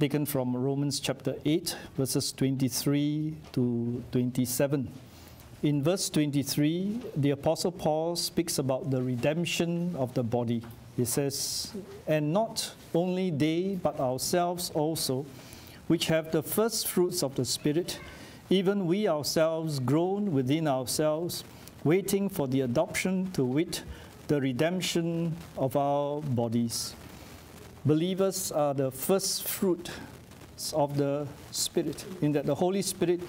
taken from Romans chapter 8, verses 23 to 27. In verse 23, the Apostle Paul speaks about the redemption of the body. He says, And not only they, but ourselves also, which have the first fruits of the Spirit, even we ourselves groan within ourselves, waiting for the adoption to wit, the redemption of our bodies. Believers are the first fruit of the Spirit, in that the Holy Spirit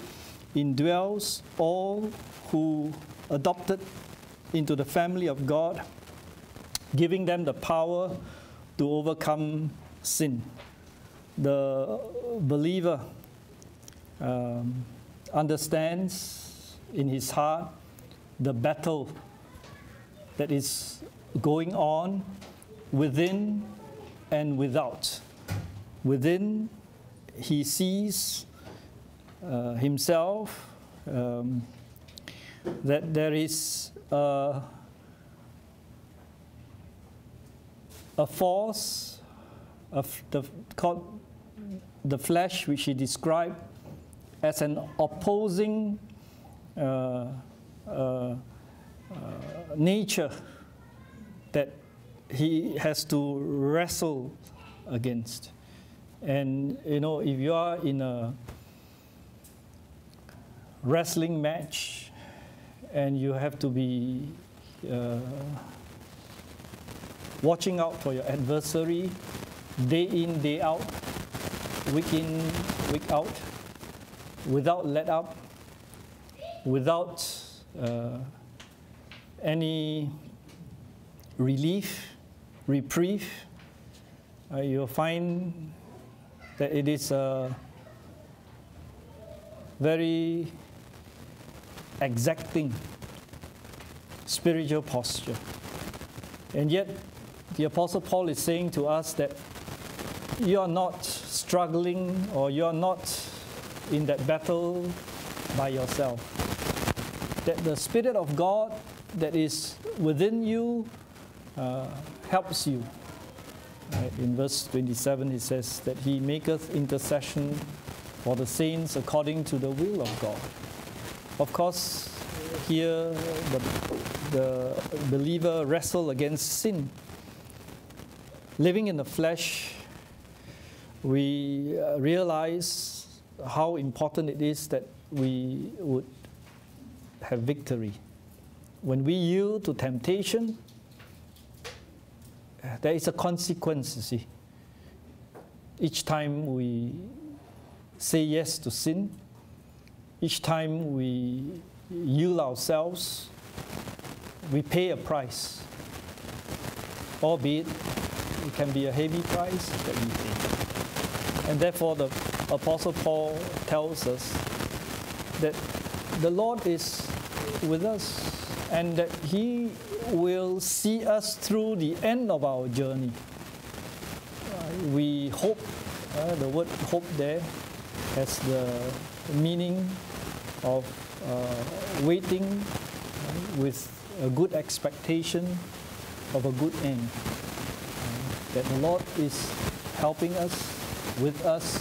indwells all who adopted into the family of God, giving them the power to overcome sin. The believer um, understands in his heart the battle that is going on within and without. Within, he sees uh, himself um, that there is uh, a force of the, called the flesh, which he described as an opposing uh, uh, nature that he has to wrestle against. And you know, if you are in a wrestling match and you have to be uh, watching out for your adversary day in, day out, week in, week out, without let up, without uh, any relief, reprieve, uh, you'll find that it is a very exacting spiritual posture. And yet, the Apostle Paul is saying to us that you are not struggling or you are not in that battle by yourself. That the Spirit of God that is within you helps you. Right? In verse 27, he says that he maketh intercession for the saints according to the will of God. Of course, here the, the believer wrestle against sin. Living in the flesh, we uh, realize how important it is that we would have victory. When we yield to temptation, there is a consequence, you see. Each time we say yes to sin, each time we yield ourselves, we pay a price. Albeit it can be a heavy price that we pay. And therefore, the Apostle Paul tells us that the Lord is with us and that He will see us through the end of our journey. Uh, we hope, uh, the word hope there has the meaning of uh, waiting with a good expectation of a good end. That the Lord is helping us, with us,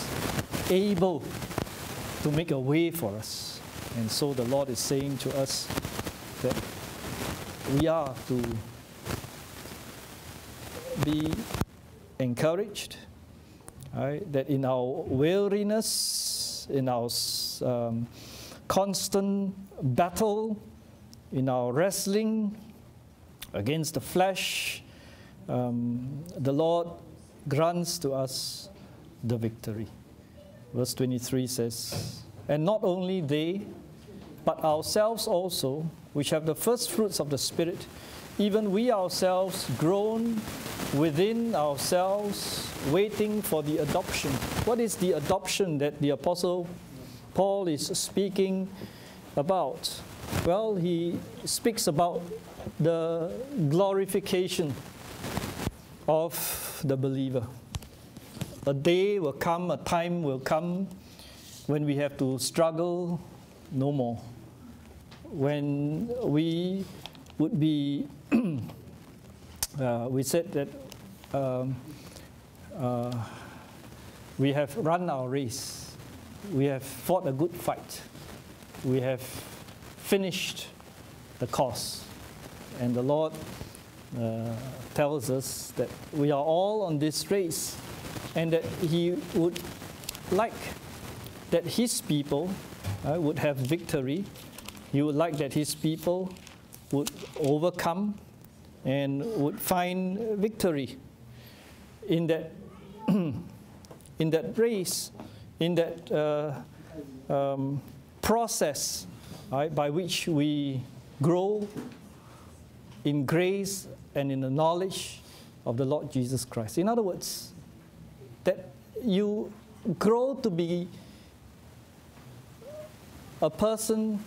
able to make a way for us. And so the Lord is saying to us we are to be encouraged, right? that in our weariness, in our um, constant battle, in our wrestling against the flesh, um, the Lord grants to us the victory. Verse 23 says, And not only they, but ourselves also, which have the first fruits of the Spirit, even we ourselves groan within ourselves, waiting for the adoption. What is the adoption that the Apostle Paul is speaking about? Well, he speaks about the glorification of the believer. A day will come, a time will come when we have to struggle no more when we would be, uh, we said that um, uh, we have run our race, we have fought a good fight, we have finished the course. And the Lord uh, tells us that we are all on this race and that He would like that His people uh, would have victory. He would like that His people would overcome and would find victory in that, in that race, in that uh, um, process right, by which we grow in grace and in the knowledge of the Lord Jesus Christ. In other words, that you grow to be a person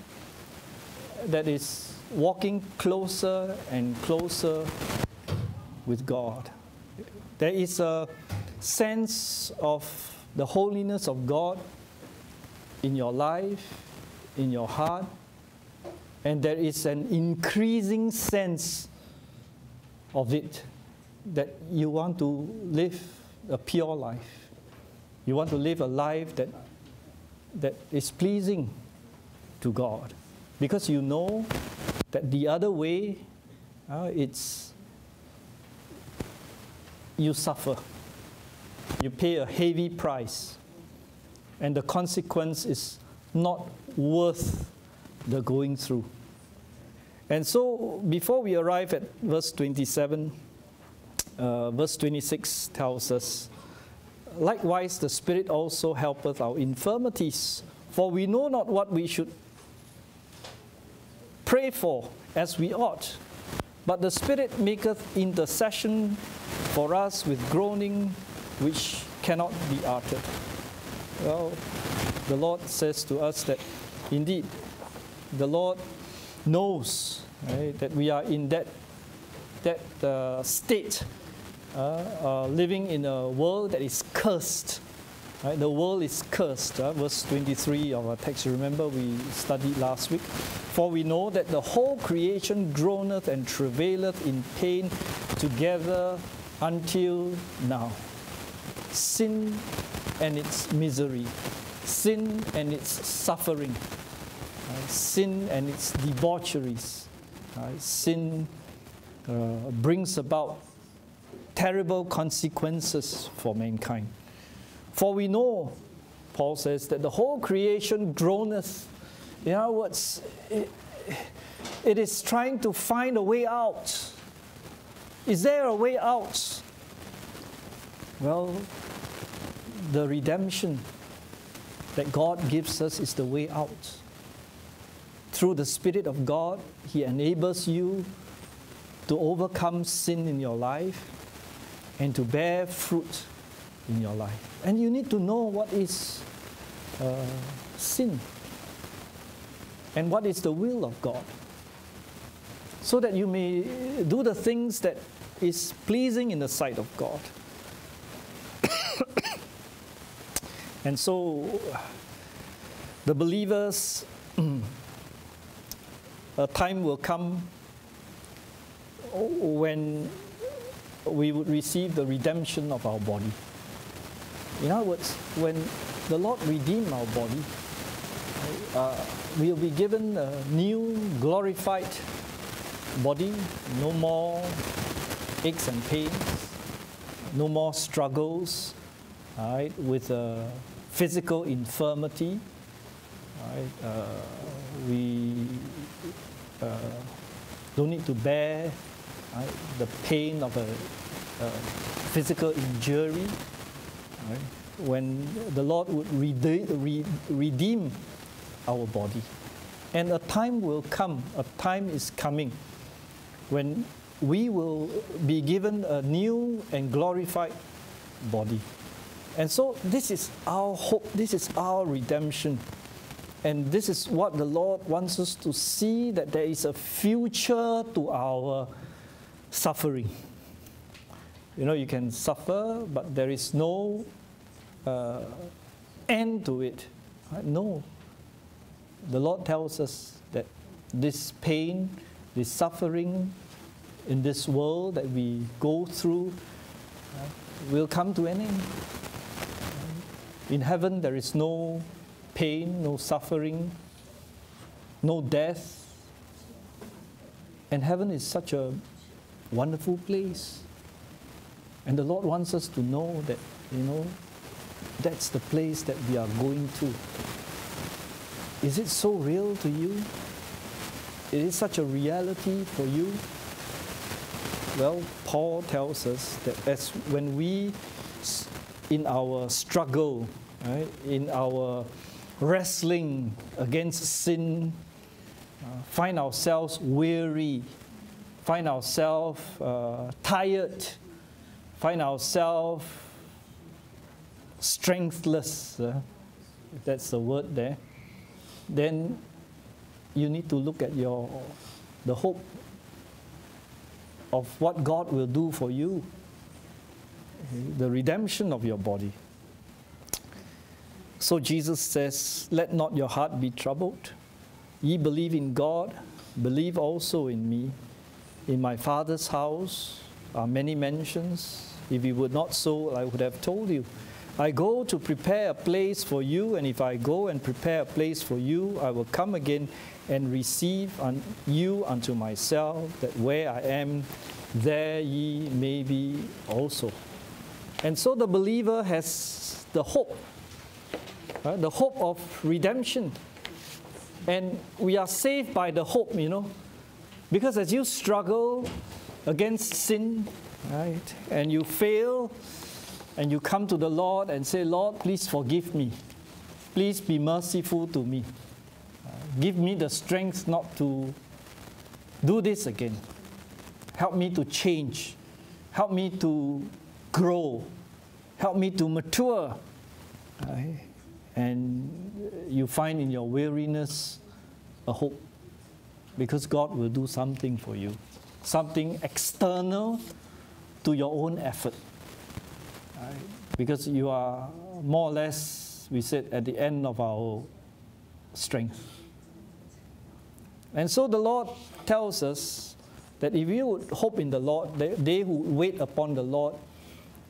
that is walking closer and closer with God. There is a sense of the holiness of God in your life, in your heart, and there is an increasing sense of it that you want to live a pure life. You want to live a life that, that is pleasing to God because you know that the other way, uh, it's you suffer. You pay a heavy price, and the consequence is not worth the going through. And so, before we arrive at verse 27, uh, verse 26 tells us, Likewise, the Spirit also helpeth our infirmities, for we know not what we should pray for as we ought. But the Spirit maketh intercession for us with groaning which cannot be uttered. Well, the Lord says to us that indeed the Lord knows right, that we are in that, that uh, state, uh, uh, living in a world that is cursed. Right? The world is cursed. Uh, verse 23 of our text, remember we studied last week. For we know that the whole creation groaneth and travaileth in pain together until now. Sin and its misery, sin and its suffering, uh, sin and its debaucheries. Uh, sin uh, brings about terrible consequences for mankind. For we know, Paul says, that the whole creation groaneth. In other words, it, it is trying to find a way out. Is there a way out? Well, the redemption that God gives us is the way out. Through the Spirit of God, He enables you to overcome sin in your life and to bear fruit in your life. And you need to know what is uh, sin and what is the will of God so that you may do the things that is pleasing in the sight of God. and so the believers a time will come when we would receive the redemption of our body. In other words, when the Lord redeem our body, uh, we will be given a new glorified body, no more aches and pains, no more struggles right, with physical infirmity. Right? Uh, we uh, don't need to bear right, the pain of a, a physical injury. Right? When the Lord would redeem, redeem our body. And a time will come, a time is coming when we will be given a new and glorified body. And so this is our hope, this is our redemption. And this is what the Lord wants us to see that there is a future to our suffering. You know, you can suffer, but there is no uh, end to it. No. The Lord tells us that this pain, this suffering in this world that we go through, will come to an end. In heaven, there is no pain, no suffering, no death. And heaven is such a wonderful place. And the Lord wants us to know that, you know, that's the place that we are going to. Is it so real to you? Is it such a reality for you? Well, Paul tells us that as when we, in our struggle, right, in our wrestling against sin, uh, find ourselves weary, find ourselves uh, tired, find ourselves strengthless, uh, if that's the word there, then you need to look at your the hope of what God will do for you, the redemption of your body. So Jesus says, Let not your heart be troubled. Ye believe in God, believe also in me. In my Father's house are many mansions. If you were not so, I would have told you. I go to prepare a place for you, and if I go and prepare a place for you, I will come again and receive un- you unto myself, that where I am, there ye may be also. And so the believer has the hope, right? the hope of redemption. And we are saved by the hope, you know, because as you struggle against sin, right, and you fail, and you come to the Lord and say, Lord, please forgive me. Please be merciful to me. Give me the strength not to do this again. Help me to change. Help me to grow. Help me to mature. Right? And you find in your weariness a hope because God will do something for you, something external to your own effort. Because you are more or less, we said, at the end of our strength. And so the Lord tells us that if you would hope in the Lord, they, they who wait upon the Lord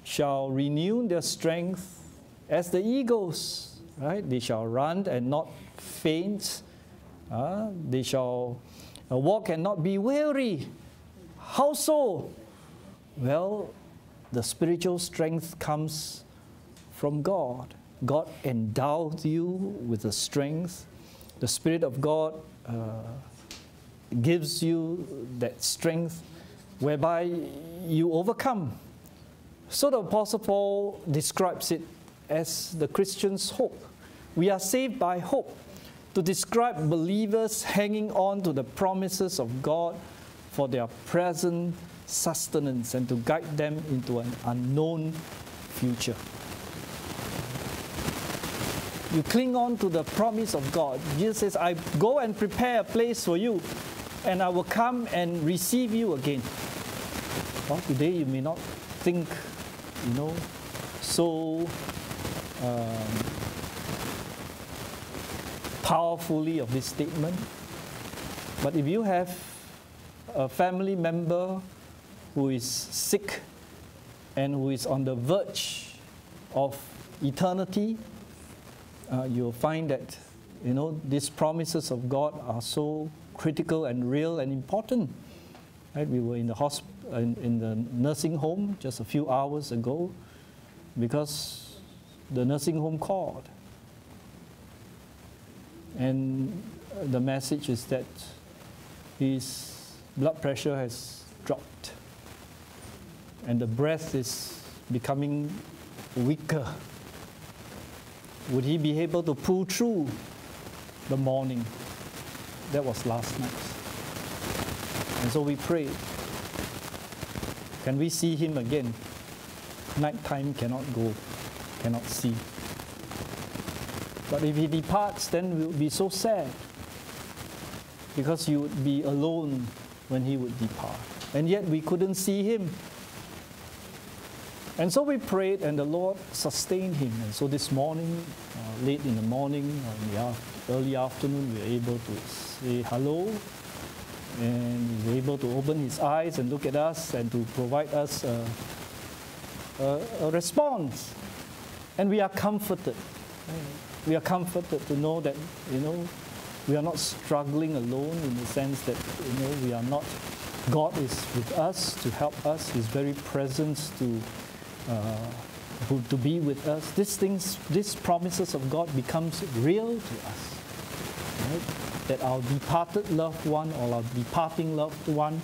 shall renew their strength as the eagles, right? They shall run and not faint. Uh, they shall uh, walk and not be weary. How so? Well, the spiritual strength comes from God. God endows you with the strength. The Spirit of God uh, gives you that strength whereby you overcome. So the Apostle Paul describes it as the Christian's hope. We are saved by hope. To describe believers hanging on to the promises of God for their present sustenance and to guide them into an unknown future. You cling on to the promise of God. Jesus says, I go and prepare a place for you, and I will come and receive you again. Well, today you may not think, you know, so um, powerfully of this statement. But if you have a family member who is sick and who is on the verge of eternity, uh, you'll find that you know these promises of God are so critical and real and important. Right? We were in the hosp- in, in the nursing home just a few hours ago because the nursing home called. And the message is that his blood pressure has and the breath is becoming weaker. Would he be able to pull through the morning? That was last night. And so we prayed. Can we see him again? Nighttime cannot go, cannot see. But if he departs, then we'll be so sad because you would be alone when he would depart. And yet we couldn't see him. And so we prayed, and the Lord sustained him. And so this morning, uh, late in the morning, or in the af- early afternoon, we were able to say hello. And he was able to open his eyes and look at us and to provide us uh, a, a response. And we are comforted. We are comforted to know that, you know, we are not struggling alone in the sense that, you know, we are not, God is with us to help us, His very presence to, uh, to be with us. These things, these promises of God becomes real to us. Right? That our departed loved one or our departing loved one,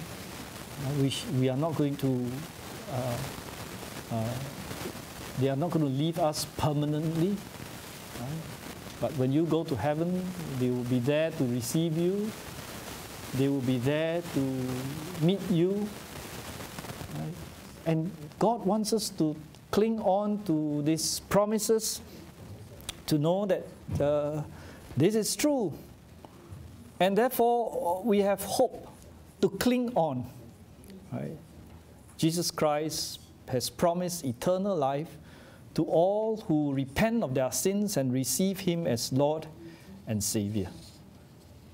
uh, we, we are not going to uh, uh, they are not going to leave us permanently. But when you go to heaven, they will be there to receive you. They will be there to meet you. Right? And God wants us to cling on to these promises to know that uh, this is true. And therefore, we have hope to cling on. Right? Jesus Christ has promised eternal life to all who repent of their sins and receive Him as Lord and Savior.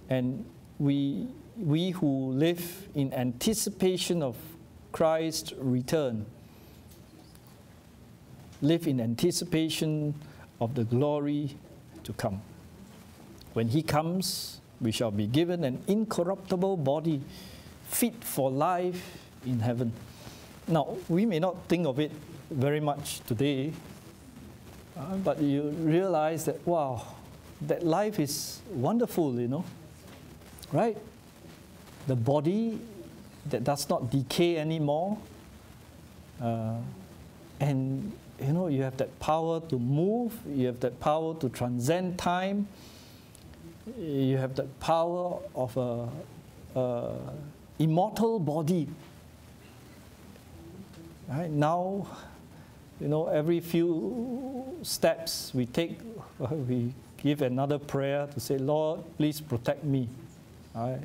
And we, we who live in anticipation of Christ's return live in anticipation of the glory to come. When He comes, we shall be given an incorruptible body fit for life in heaven. Now, we may not think of it very much today, uh, but you realize that, wow, that life is wonderful, you know, right? The body that does not decay anymore, uh, and you know, you have that power to move, you have that power to transcend time, you have that power of a, immortal body. Right? Now, you know, every few steps we take, we give another prayer to say, Lord, please protect me. I,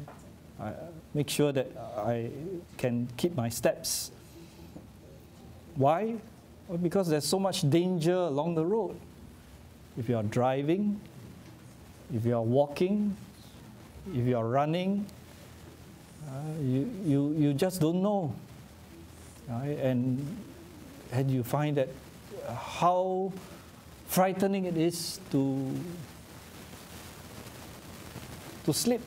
I make sure that I can keep my steps. Why? Well, because there's so much danger along the road. If you are driving, if you are walking, if you are running, uh, you, you, you just don't know Right? And, and you find that how frightening it is to, to slip.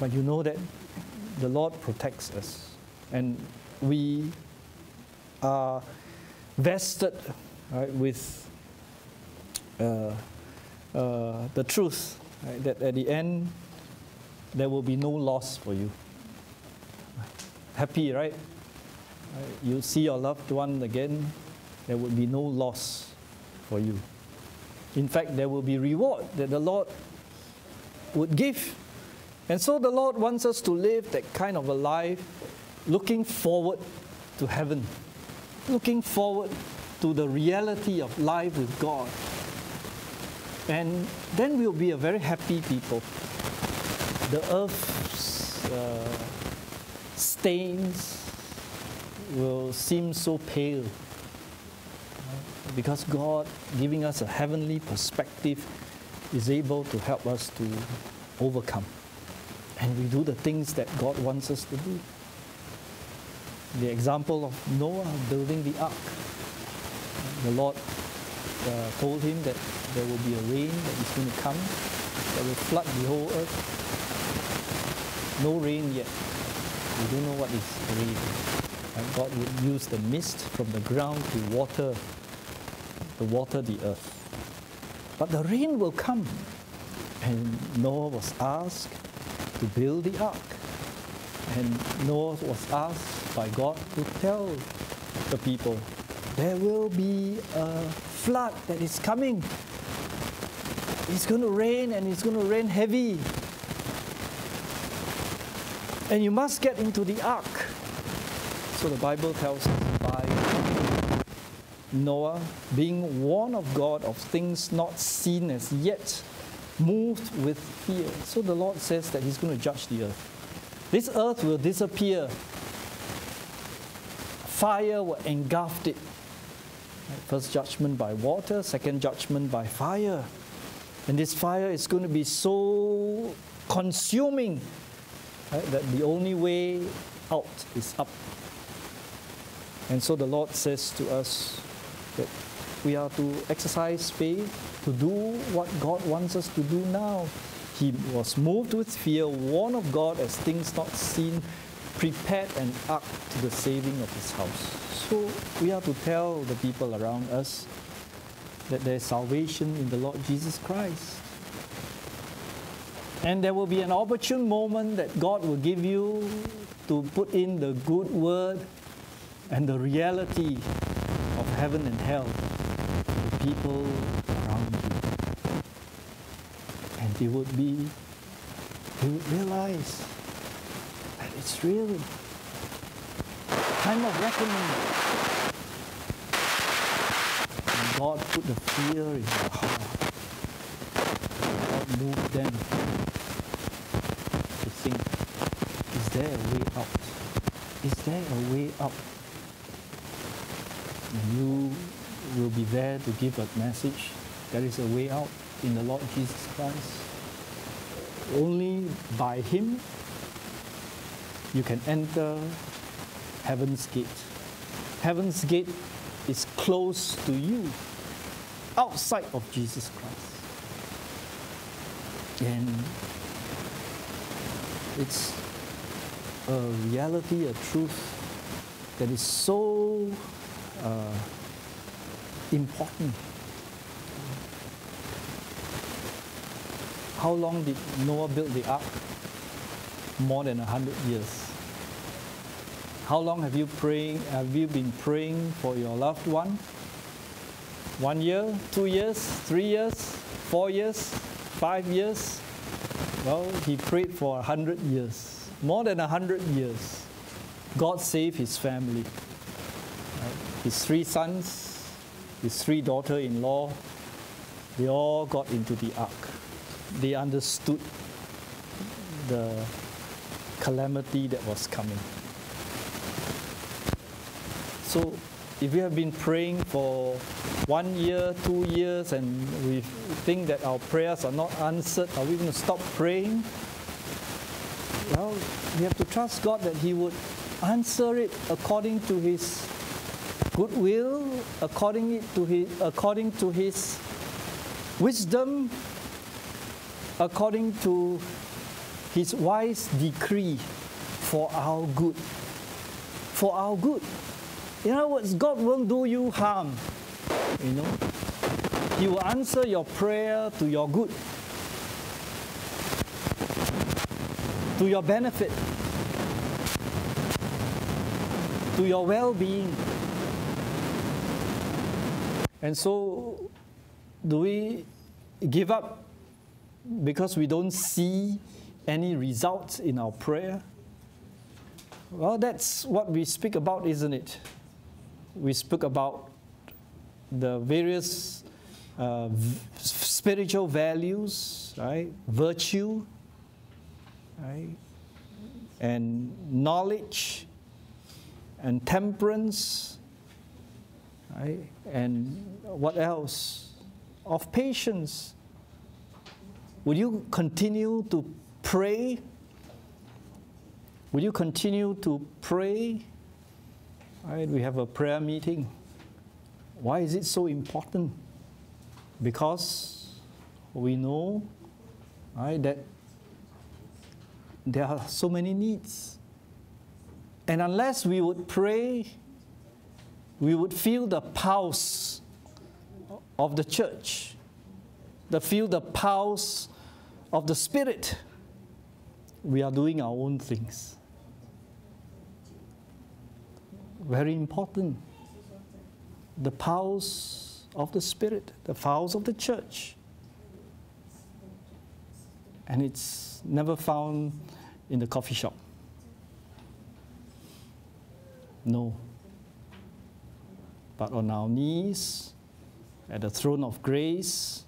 But you know that the Lord protects us. And we are vested right, with uh, uh, the truth right, that at the end there will be no loss for you. Happy, right? You see your loved one again, there will be no loss for you. In fact, there will be reward that the Lord would give. And so the Lord wants us to live that kind of a life looking forward to heaven, looking forward to the reality of life with God. And then we'll be a very happy people the earth's uh, stains will seem so pale because God, giving us a heavenly perspective, is able to help us to overcome. And we do the things that God wants us to do. The example of Noah building the ark. The Lord uh, told him that there will be a rain that is going to come that will flood the whole earth no rain yet. We don't know what is rain. And God would use the mist from the ground to water, to water the earth. But the rain will come. And Noah was asked to build the ark. And Noah was asked by God to tell the people, there will be a flood that is coming. It's going to rain and it's going to rain heavy. And you must get into the ark. So the Bible tells us by Noah being warned of God of things not seen as yet, moved with fear. So the Lord says that He's going to judge the earth. This earth will disappear. Fire will engulf it. First judgment by water, second judgment by fire. And this fire is going to be so consuming right? that the only way out is up. And so the Lord says to us that we are to exercise faith, to do what God wants us to do now. He was moved with fear, warned of God as things not seen, prepared an ark to the saving of his house. So we are to tell the people around us that there is salvation in the Lord Jesus Christ. And there will be an opportune moment that God will give you to put in the good word and the reality of heaven and hell people around you. And they would be, they would realize that it's really time of reckoning. And God put the fear in their heart. God moved them to think, is there a way out? Is there a way out? And you will be there to give a message. There is a way out in the Lord Jesus Christ. Only by Him you can enter heaven's gate. Heaven's gate is close to you, outside of Jesus Christ. And it's a reality, a truth that is so uh, important. How long did Noah build the ark? More than a hundred years. How long have you praying? Have you been praying for your loved one? One year, two years, three years, four years, five years? Well, he prayed for a hundred years, more than a hundred years. God saved his family. His three sons, his three daughter-in-law, they all got into the ark. They understood the calamity that was coming. So if we have been praying for one year, two years, and we think that our prayers are not answered, are we going to stop praying? Well, we have to trust God that He would answer it according to His goodwill, according to His, according to His wisdom, according to His wise decree for our good. For our good. In other words, God won't do you harm. You know, He will answer your prayer to your good, to your benefit, to your well being. And so, do we give up because we don't see any results in our prayer? Well, that's what we speak about, isn't it? We spoke about the various uh, spiritual values, right? Virtue, right? And knowledge, and temperance, right? And what else? Of patience. Will you continue to pray? Will you continue to pray? Right? We have a prayer meeting. Why is it so important? Because we know right, that there are so many needs. And unless we would pray, we would feel the pulse of the church, the feel the pulse of the spirit. We are doing our own things. Very important. The pulse of the spirit, the pulse of the church. And it's never found in the coffee shop. No. But on our knees, at the throne of grace,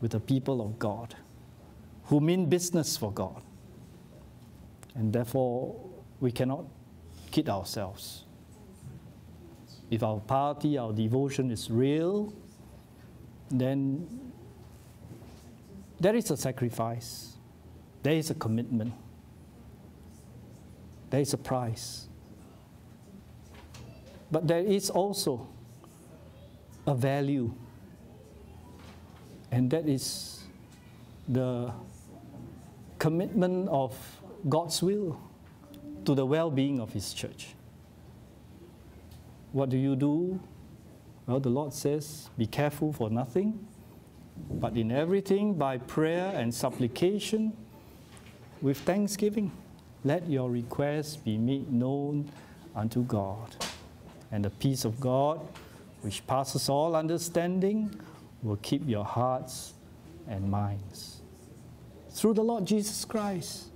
with the people of God, who mean business for God. And therefore, we cannot kid ourselves. If our piety, our devotion is real, then there is a sacrifice, there is a commitment. There is a price. But there is also a value, and that is the commitment of God's will to the well being of His church. What do you do? Well, the Lord says, Be careful for nothing, but in everything by prayer and supplication with thanksgiving, let your requests be made known unto God. And the peace of God, which passes all understanding, will keep your hearts and minds. Through the Lord Jesus Christ,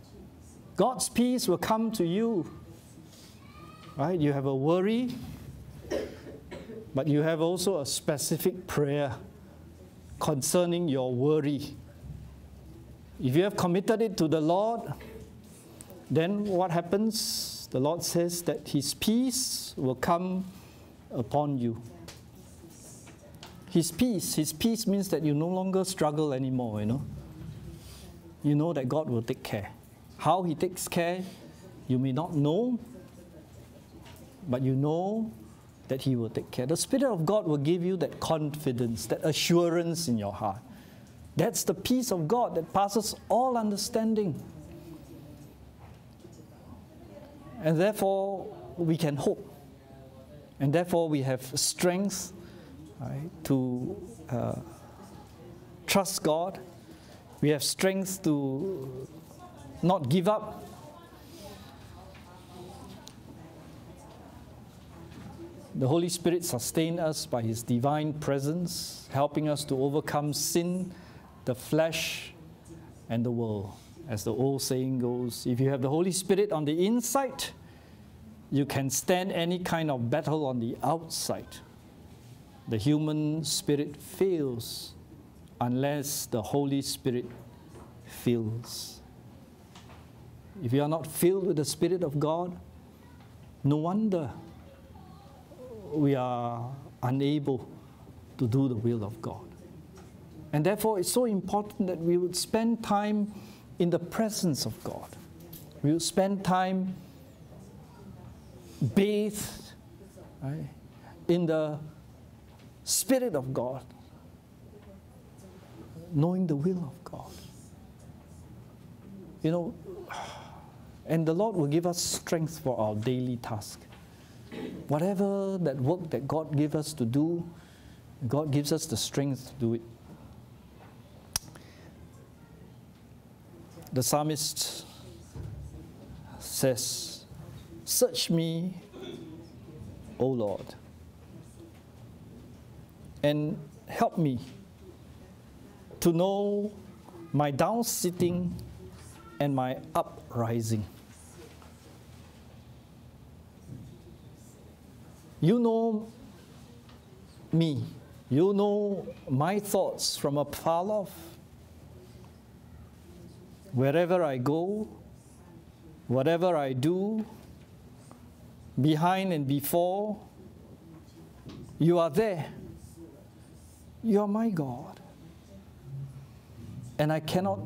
God's peace will come to you. Right? You have a worry, but you have also a specific prayer concerning your worry. If you have committed it to the Lord, then what happens? The Lord says that His peace will come upon you. His peace, His peace means that you no longer struggle anymore, you know. You know that God will take care. How He takes care, you may not know, but you know that He will take care. The Spirit of God will give you that confidence, that assurance in your heart. That's the peace of God that passes all understanding. And therefore, we can hope. And therefore, we have strength right, to uh, trust God. We have strength to not give up. The Holy Spirit sustains us by His divine presence, helping us to overcome sin, the flesh, and the world. As the old saying goes, if you have the Holy Spirit on the inside, you can stand any kind of battle on the outside. The human spirit fails unless the Holy Spirit fills. If you are not filled with the Spirit of God, no wonder we are unable to do the will of God. And therefore, it's so important that we would spend time in the presence of God. We would spend time bathed right, in the Spirit of God, knowing the will of God. You know, and the Lord will give us strength for our daily task. Whatever that work that God gives us to do, God gives us the strength to do it. The psalmist says, Search me, O Lord, and help me to know my down sitting and my uprising. You know me. You know my thoughts from afar off. Wherever I go, whatever I do, behind and before, you are there. You are my God. And I cannot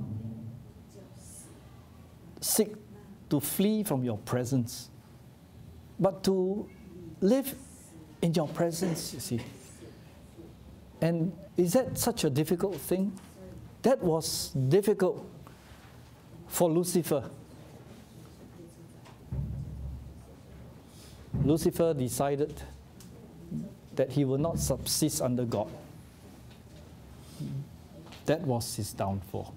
seek to flee from your presence, but to live in your presence, you see. And is that such a difficult thing? That was difficult for Lucifer. Lucifer decided that he will not subsist under God. That was his downfall.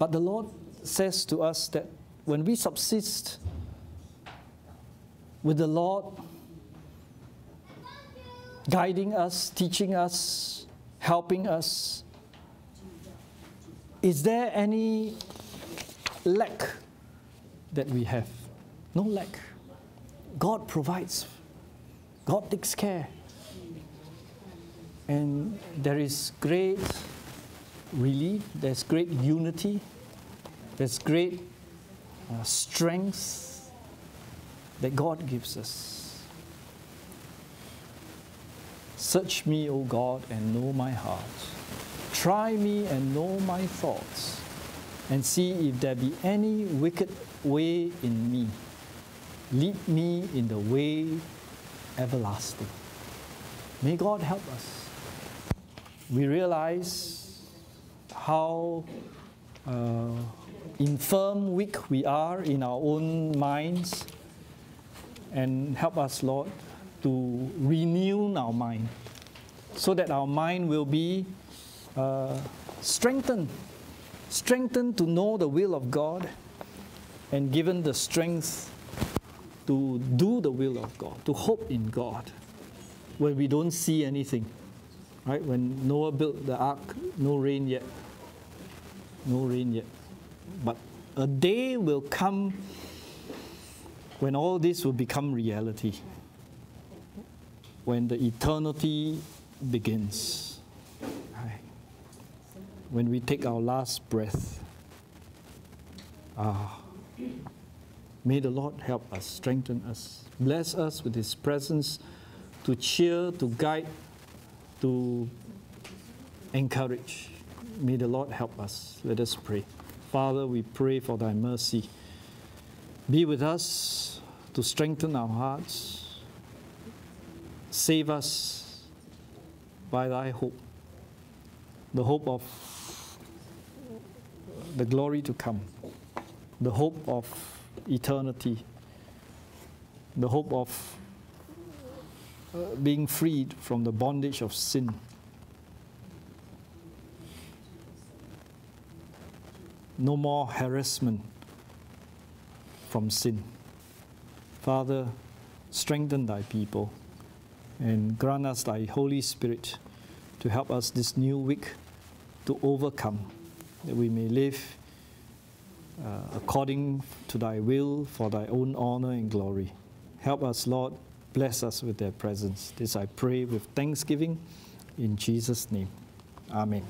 But the Lord says to us that when we subsist with the Lord, guiding us, teaching us, helping us, is there any lack that we have? No lack. God provides, God takes care. And there is great relief, there's great unity, there's great uh, strength that God gives us. Search me, O God, and know my heart. Try me and know my thoughts, and see if there be any wicked way in me. Lead me in the way everlasting. May God help us. We realize how uh, infirm, weak we are in our own minds, and help us, Lord, to renew our mind so that our mind will be uh, strengthened, strengthened to know the will of God, and given the strength to do the will of God, to hope in God when we don't see anything. Right? When Noah built the ark, no rain yet. No rain yet. But a day will come when all this will become reality. When the eternity begins. When we take our last breath. Ah. May the Lord help us, strengthen us, bless us with His presence to cheer, to guide, to encourage. May the Lord help us. Let us pray. Father, we pray for Thy mercy. Be with us to strengthen our hearts. Save us by Thy hope, the hope of the glory to come, the hope of eternity, the hope of uh, being freed from the bondage of sin. No more harassment from sin. Father, strengthen thy people and grant us thy Holy Spirit to help us this new week to overcome, that we may live uh, according to thy will for thy own honor and glory. Help us, Lord. Bless us with their presence. This I pray with thanksgiving in Jesus' name. Amen.